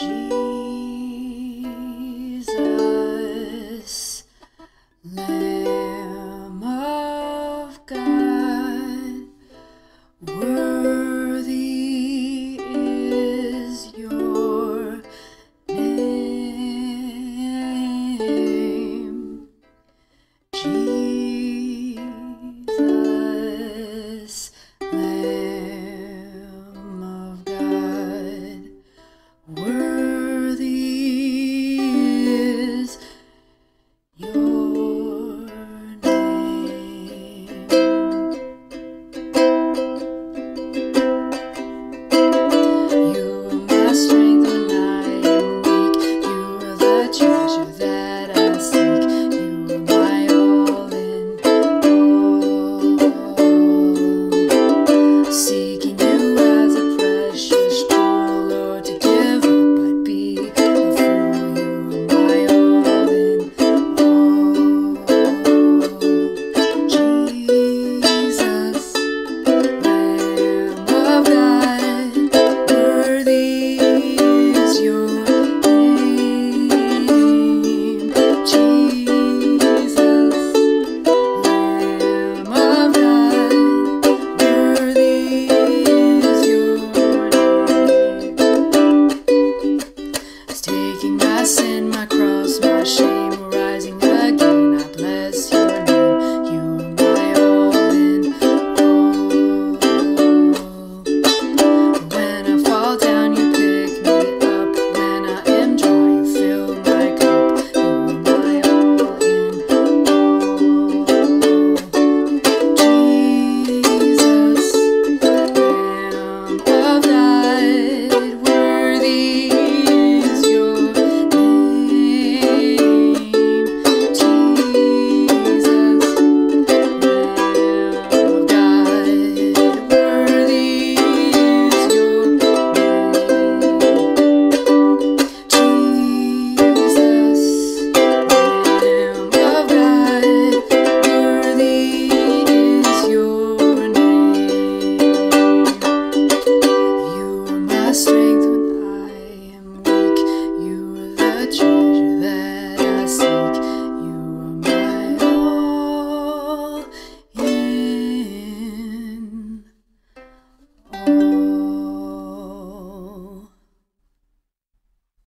Jesus,